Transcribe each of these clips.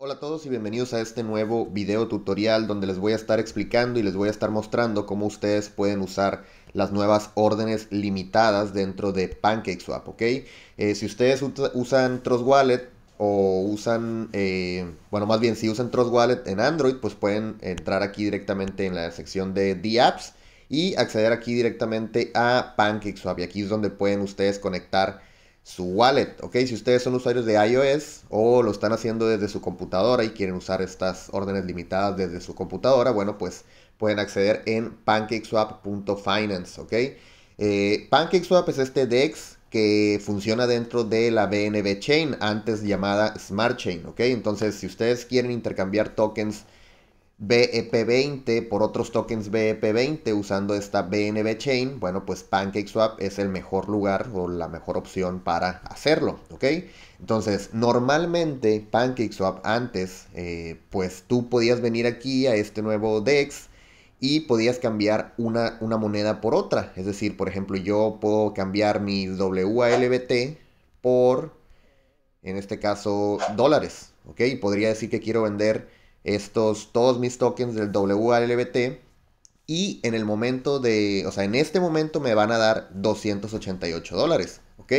Hola a todos y bienvenidos a este nuevo video tutorial donde les voy a estar explicando y les voy a estar mostrando cómo ustedes pueden usar las nuevas órdenes limitadas dentro de PancakeSwap, ¿ok? Eh, si ustedes usan Trust Wallet o usan, eh, bueno más bien si usan Trust Wallet en Android, pues pueden entrar aquí directamente en la sección de The Apps y acceder aquí directamente a PancakeSwap y aquí es donde pueden ustedes conectar su wallet, ¿ok? Si ustedes son usuarios de iOS o lo están haciendo desde su computadora y quieren usar estas órdenes limitadas desde su computadora, bueno, pues pueden acceder en pancakeswap.finance, ¿ok? Eh, PancakeSwap es este DEX que funciona dentro de la BNB Chain, antes llamada Smart Chain, ¿ok? Entonces, si ustedes quieren intercambiar tokens BEP20 por otros tokens BEP20 usando esta BNB Chain, bueno, pues PancakeSwap es el mejor lugar o la mejor opción para hacerlo, ¿ok? Entonces, normalmente PancakeSwap antes, eh, pues tú podías venir aquí a este nuevo DEX y podías cambiar una, una moneda por otra. Es decir, por ejemplo, yo puedo cambiar mis WALBT por, en este caso, dólares, ¿ok? Podría decir que quiero vender estos, todos mis tokens del WLBT. Y en el momento de, o sea, en este momento me van a dar 288 dólares, ¿ok?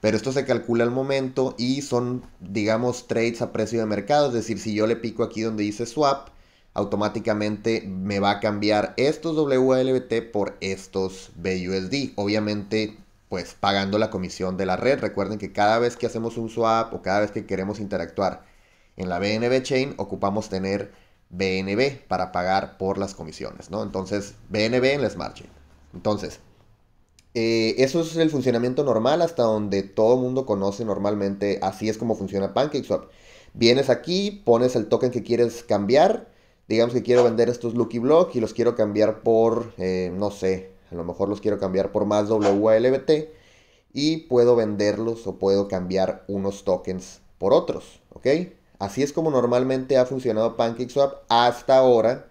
Pero esto se calcula al momento y son, digamos, trades a precio de mercado. Es decir, si yo le pico aquí donde dice swap, automáticamente me va a cambiar estos WLBT por estos BUSD. Obviamente, pues pagando la comisión de la red. Recuerden que cada vez que hacemos un swap o cada vez que queremos interactuar en la BNB Chain ocupamos tener BNB para pagar por las comisiones, ¿no? Entonces, BNB en la Smart Chain. Entonces, eh, eso es el funcionamiento normal hasta donde todo el mundo conoce normalmente. Así es como funciona PancakeSwap. Vienes aquí, pones el token que quieres cambiar. Digamos que quiero vender estos Lucky Block y los quiero cambiar por, eh, no sé, a lo mejor los quiero cambiar por más WLBT. Y puedo venderlos o puedo cambiar unos tokens por otros, ¿ok? Así es como normalmente ha funcionado PancakeSwap hasta ahora,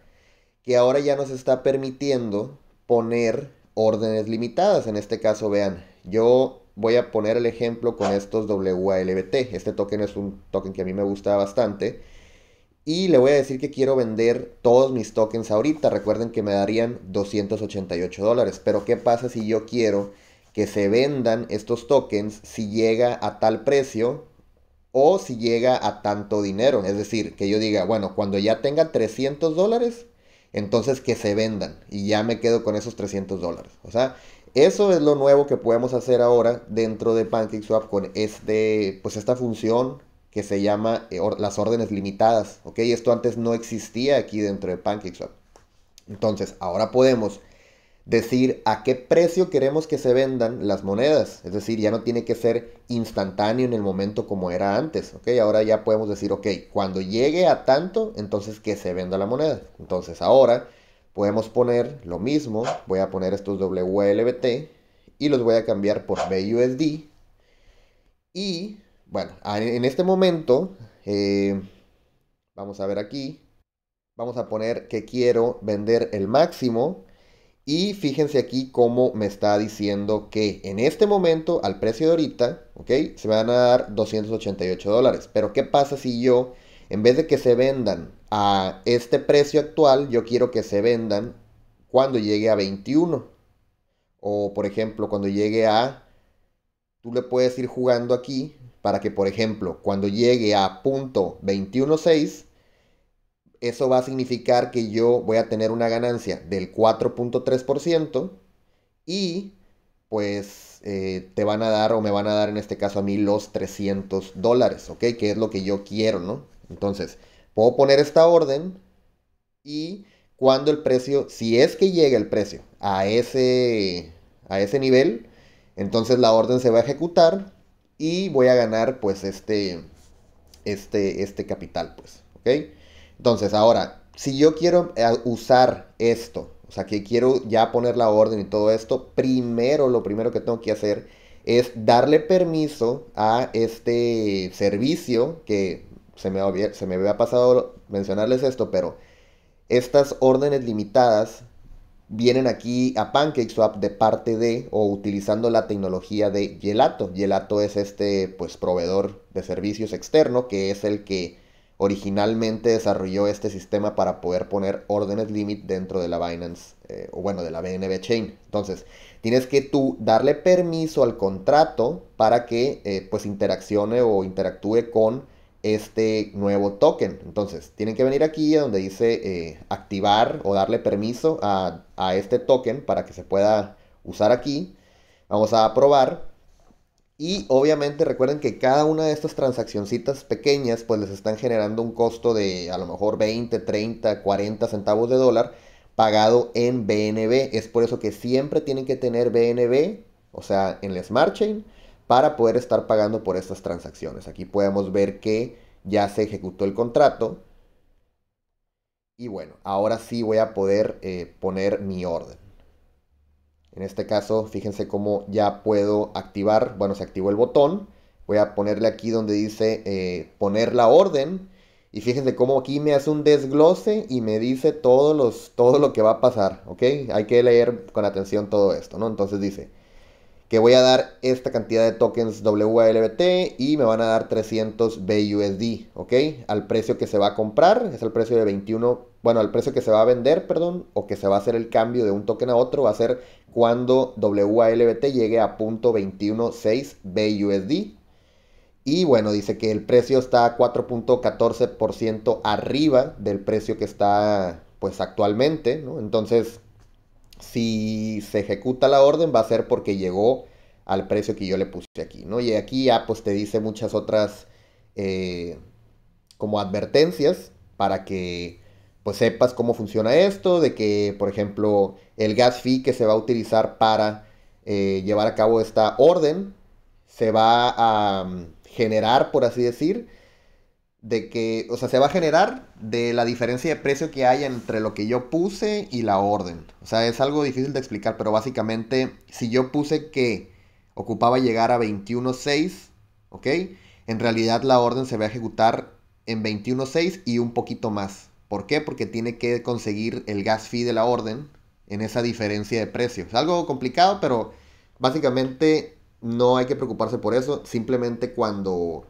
que ahora ya nos está permitiendo poner órdenes limitadas. En este caso, vean, yo voy a poner el ejemplo con estos WALBT. Este token es un token que a mí me gusta bastante. Y le voy a decir que quiero vender todos mis tokens ahorita. Recuerden que me darían 288 dólares. Pero ¿qué pasa si yo quiero que se vendan estos tokens si llega a tal precio o si llega a tanto dinero. Es decir, que yo diga, bueno, cuando ya tenga 300 dólares, entonces que se vendan y ya me quedo con esos 300 dólares. O sea, eso es lo nuevo que podemos hacer ahora dentro de PancakeSwap con este, pues esta función que se llama eh, las órdenes limitadas. Esto antes no existía aquí dentro de PancakeSwap. Entonces, ahora podemos decir a qué precio queremos que se vendan las monedas. Es decir, ya no tiene que ser instantáneo en el momento como era antes. ¿ok? Ahora ya podemos decir, ok, cuando llegue a tanto, entonces que se venda la moneda. Entonces ahora podemos poner lo mismo. Voy a poner estos WLBT y los voy a cambiar por BUSD. Y bueno, en este momento, eh, vamos a ver aquí. Vamos a poner que quiero vender el máximo y fíjense aquí cómo me está diciendo que en este momento, al precio de ahorita, ¿ok? Se van a dar 288 dólares. Pero ¿qué pasa si yo, en vez de que se vendan a este precio actual, yo quiero que se vendan cuando llegue a 21? O por ejemplo, cuando llegue a... Tú le puedes ir jugando aquí para que, por ejemplo, cuando llegue a punto 21.6, eso va a significar que yo voy a tener una ganancia del 4.3% y pues eh, te van a dar o me van a dar en este caso a mí los 300 dólares, ¿ok? Que es lo que yo quiero, ¿no? Entonces, puedo poner esta orden y cuando el precio, si es que llega el precio a ese, a ese nivel, entonces la orden se va a ejecutar y voy a ganar pues este, este, este capital, pues, ¿ok? Entonces, ahora, si yo quiero eh, usar esto, o sea, que quiero ya poner la orden y todo esto, primero lo primero que tengo que hacer es darle permiso a este servicio que se me, había, se me había pasado mencionarles esto, pero estas órdenes limitadas vienen aquí a PancakeSwap de parte de o utilizando la tecnología de Gelato. Gelato es este pues proveedor de servicios externo que es el que originalmente desarrolló este sistema para poder poner órdenes limit dentro de la Binance, eh, o bueno, de la BNB Chain. Entonces, tienes que tú darle permiso al contrato para que eh, pues interaccione o interactúe con este nuevo token. Entonces, tienen que venir aquí donde dice eh, activar o darle permiso a, a este token para que se pueda usar aquí. Vamos a aprobar. Y obviamente recuerden que cada una de estas transaccioncitas pequeñas pues les están generando un costo de a lo mejor 20, 30, 40 centavos de dólar pagado en BNB. Es por eso que siempre tienen que tener BNB, o sea, en la Smart Chain, para poder estar pagando por estas transacciones. Aquí podemos ver que ya se ejecutó el contrato. Y bueno, ahora sí voy a poder eh, poner mi orden. En este caso, fíjense cómo ya puedo activar, bueno, se activó el botón. Voy a ponerle aquí donde dice eh, poner la orden. Y fíjense cómo aquí me hace un desglose y me dice todos los, todo lo que va a pasar, ¿ok? Hay que leer con atención todo esto, ¿no? Entonces dice que voy a dar esta cantidad de tokens WLBT y me van a dar 300 BUSD, ¿ok? Al precio que se va a comprar, es el precio de 21 bueno, el precio que se va a vender, perdón, o que se va a hacer el cambio de un token a otro va a ser cuando WALBT llegue a .216 BUSD. Y bueno, dice que el precio está 4.14% arriba del precio que está pues actualmente, ¿no? Entonces, si se ejecuta la orden va a ser porque llegó al precio que yo le puse aquí, ¿no? Y aquí ya pues te dice muchas otras eh, como advertencias para que pues sepas cómo funciona esto, de que, por ejemplo, el gas fee que se va a utilizar para eh, llevar a cabo esta orden se va a mm, generar, por así decir, de que, o sea, se va a generar de la diferencia de precio que hay entre lo que yo puse y la orden. O sea, es algo difícil de explicar, pero básicamente, si yo puse que ocupaba llegar a 21.6, ¿ok? En realidad la orden se va a ejecutar en 21.6 y un poquito más. ¿Por qué? Porque tiene que conseguir el gas fee de la orden en esa diferencia de precios. Es algo complicado, pero básicamente no hay que preocuparse por eso. Simplemente cuando,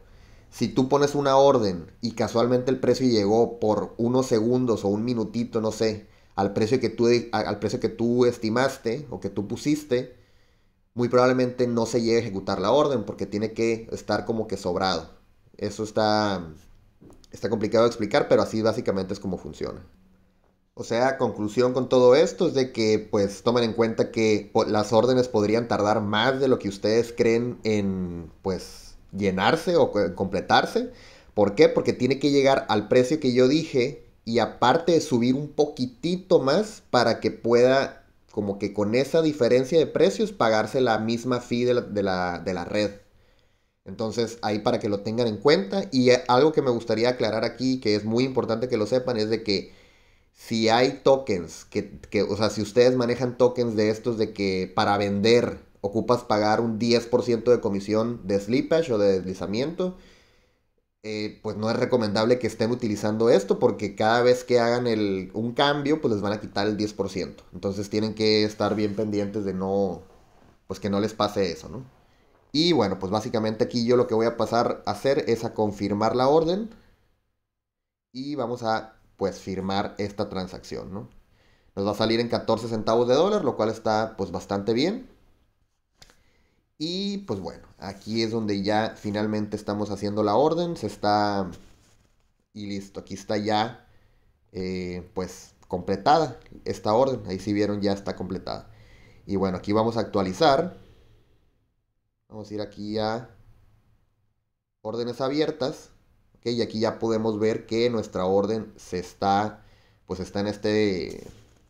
si tú pones una orden y casualmente el precio llegó por unos segundos o un minutito, no sé, al precio que tú, al precio que tú estimaste o que tú pusiste, muy probablemente no se llegue a ejecutar la orden porque tiene que estar como que sobrado. Eso está Está complicado de explicar, pero así básicamente es como funciona. O sea, conclusión con todo esto es de que pues tomen en cuenta que las órdenes podrían tardar más de lo que ustedes creen en pues llenarse o completarse. ¿Por qué? Porque tiene que llegar al precio que yo dije y aparte subir un poquitito más para que pueda como que con esa diferencia de precios pagarse la misma fee de la, de la red. Entonces, ahí para que lo tengan en cuenta. Y algo que me gustaría aclarar aquí, que es muy importante que lo sepan, es de que si hay tokens, que, o sea, si ustedes manejan tokens de estos de que para vender ocupas pagar un 10% de comisión de slippage o de deslizamiento, eh, pues no es recomendable que estén utilizando esto porque cada vez que hagan el, un cambio, pues les van a quitar el 10%. Entonces tienen que estar bien pendientes de no, pues que no les pase eso, ¿no? Y bueno, pues básicamente aquí yo lo que voy a pasar a hacer es a confirmar la orden. Y vamos a pues firmar esta transacción, ¿no? Nos va a salir en 14 centavos de dólar, lo cual está pues bastante bien. Y pues bueno, aquí es donde ya finalmente estamos haciendo la orden. Se está... Y listo, aquí está ya eh, pues completada esta orden. Ahí si vieron ya está completada. Y bueno, aquí vamos a actualizar. Vamos a ir aquí a órdenes abiertas. Y aquí ya podemos ver que nuestra orden se está, pues está en este,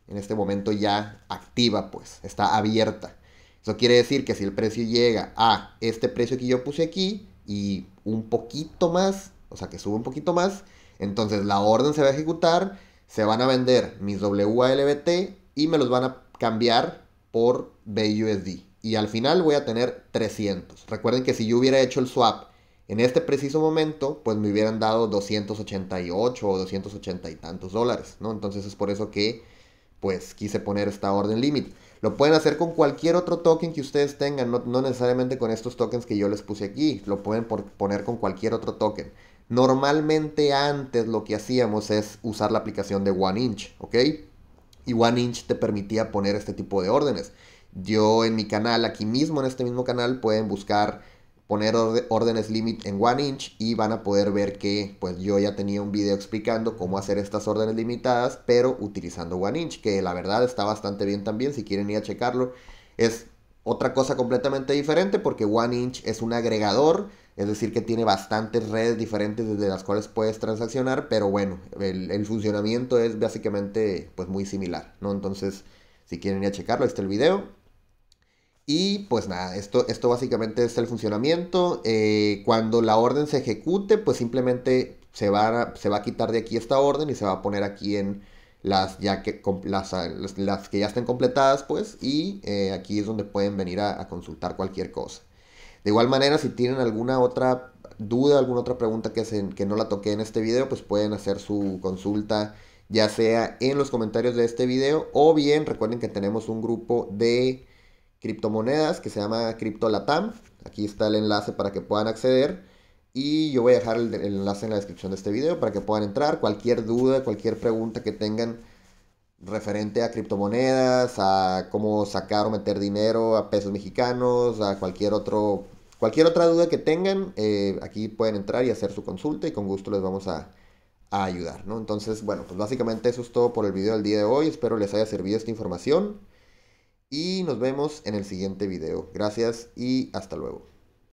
en este momento ya activa, pues, está abierta. Eso quiere decir que si el precio llega a este precio que yo puse aquí y un poquito más, o sea que sube un poquito más, entonces la orden se va a ejecutar, se van a vender mis WALBT y me los van a cambiar por BUSD y al final voy a tener 300. Recuerden que si yo hubiera hecho el swap en este preciso momento, pues me hubieran dado 288 o 280 y tantos dólares, ¿no? Entonces es por eso que pues quise poner esta orden límite. Lo pueden hacer con cualquier otro token que ustedes tengan, no, necesariamente con estos tokens que yo les puse aquí, lo pueden poner con cualquier otro token. Normalmente antes lo que hacíamos es usar la aplicación de OneInch, ¿ok? Y OneInch te permitía poner este tipo de órdenes. Yo en mi canal, aquí mismo en este mismo canal, pueden buscar poner órdenes limit en OneInch y van a poder ver que pues yo ya tenía un video explicando cómo hacer estas órdenes limitadas, pero utilizando OneInch, que la verdad está bastante bien también si quieren ir a checarlo. Es otra cosa completamente diferente porque OneInch es un agregador, es decir que tiene bastantes redes diferentes desde las cuales puedes transaccionar, pero bueno, el, funcionamiento es básicamente pues muy similar, ¿no? Entonces, si quieren ir a checarlo, ahí está el video. Y pues nada, esto, esto básicamente es el funcionamiento. Eh, cuando la orden se ejecute, pues simplemente se va, a, se va a quitar de aquí esta orden y se va a poner aquí en las, ya que, las, las, que ya estén completadas, pues. Y eh, aquí es donde pueden venir a, consultar cualquier cosa. De igual manera, si tienen alguna otra duda, alguna otra pregunta que, se, que no la toqué en este video, pues pueden hacer su consulta ya sea en los comentarios de este video o bien recuerden que tenemos un grupo de criptomonedas que se llama CryptoLatam. Aquí está el enlace para que puedan acceder. Y yo voy a dejar el, enlace en la descripción de este video para que puedan entrar. Cualquier duda, cualquier pregunta que tengan referente a criptomonedas, a cómo sacar o meter dinero a pesos mexicanos, a cualquier otro cualquier otra duda que tengan, eh, aquí pueden entrar y hacer su consulta y con gusto les vamos a, a ayudar, ¿no? Entonces, bueno, pues básicamente eso es todo por el video del día de hoy. Espero les haya servido esta información. Y nos vemos en el siguiente video. Gracias y hasta luego.